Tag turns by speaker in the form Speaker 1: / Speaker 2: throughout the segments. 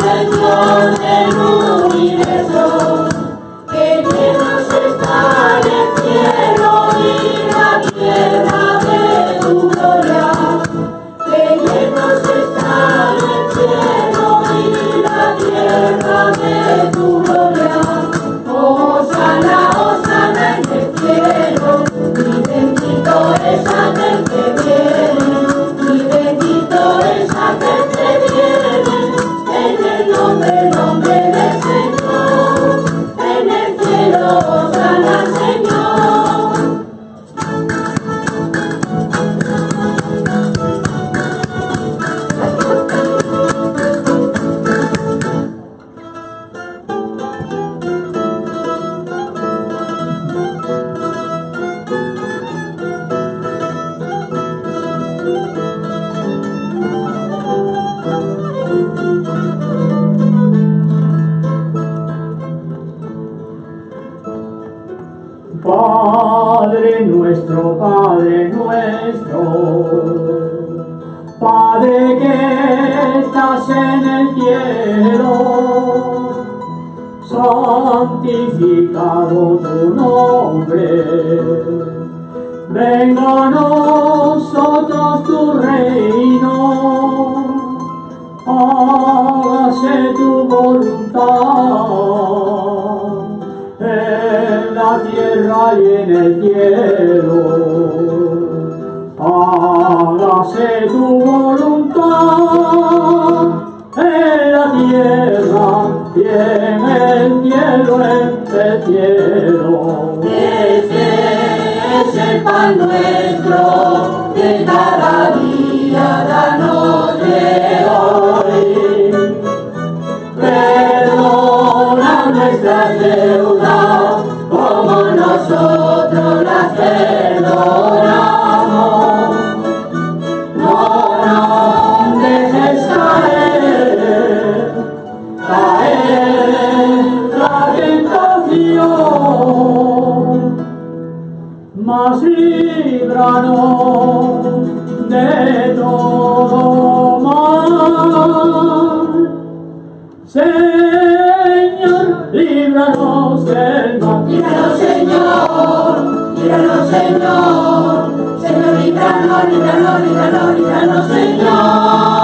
Speaker 1: Señor
Speaker 2: del
Speaker 1: universo. Que llenos está
Speaker 3: Padre nuestro, Padre nuestro, Padre que estás en el cielo, santificado tu nombre. Venga a nosotros tu reino, hágase tu voluntad la tierra y en el cielo. Hágase tu voluntad en la tierra y en el cielo, en el cielo.
Speaker 1: Este es el pan nuestro cada nosotros las perdonamos. No nos dejes caer, caer la tentación
Speaker 3: mas líbranos Señor,
Speaker 1: Señor, líbranos, líbranos, líbranos, líbranos, Señor.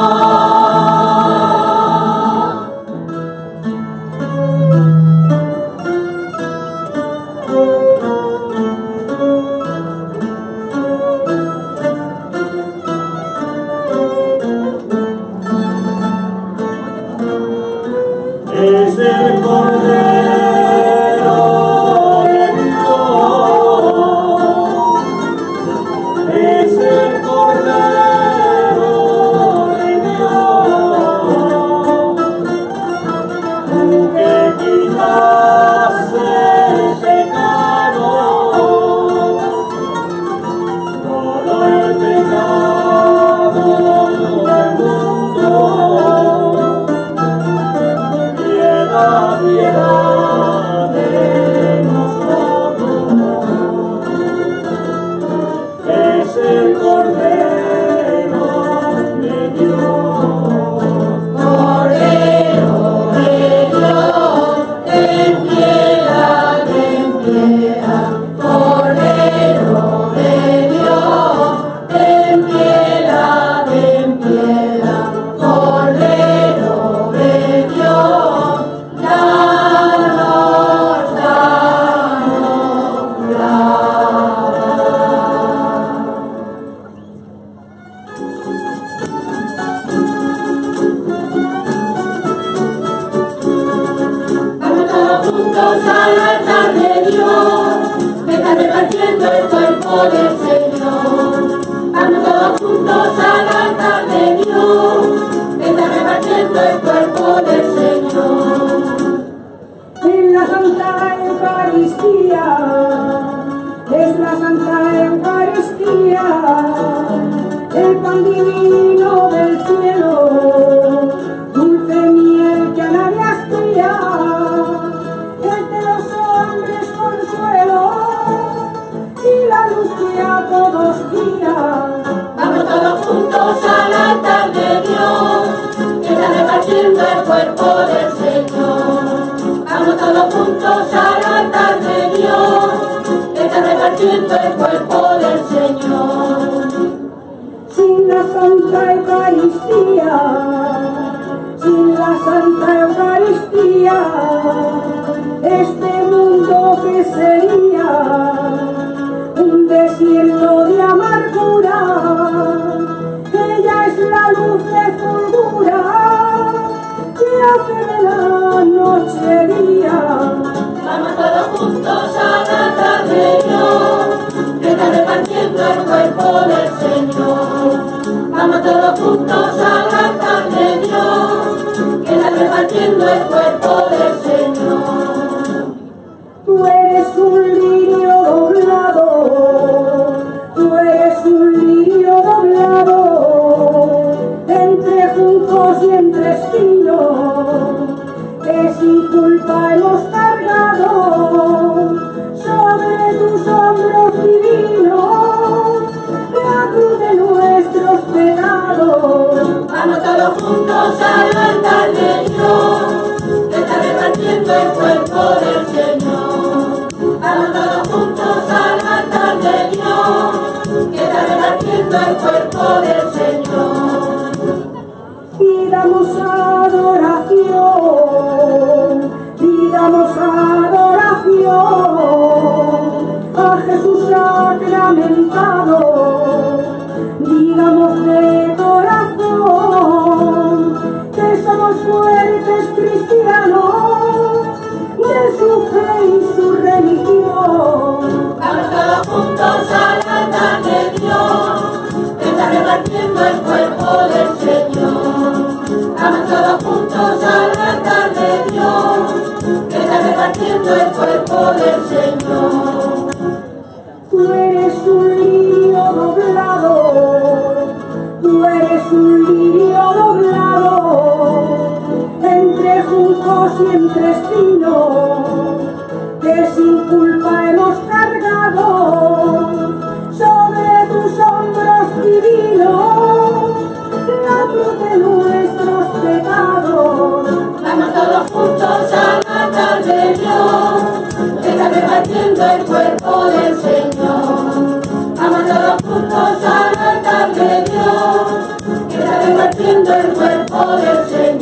Speaker 1: Repartiendo el cuerpo Señor.
Speaker 4: sin la Santa Eucaristía, sin la Santa Eucaristía, este mundo que sería un desierto de amargura, ella es la luz de fulgura que hace de la noche
Speaker 1: todos juntos al altar de Dios, que está repartiendo el cuerpo del Señor.
Speaker 4: Tú eres un lirio doblado, tú eres un lirio doblado, entre juncos y entre espinos, que sin culpa Al mandar de Dios, que está rematiendo el cuerpo del Señor.
Speaker 1: Vamos todos juntos al mandar de Dios, que está
Speaker 4: rematiendo el cuerpo del Señor. Pidamos adoración, pidamos adoración a Jesús sacramentado. Blessed remetiendo el cuerpo del Señor. Vamos todos juntos al altar de Dios, que está remetiendo el cuerpo del Señor.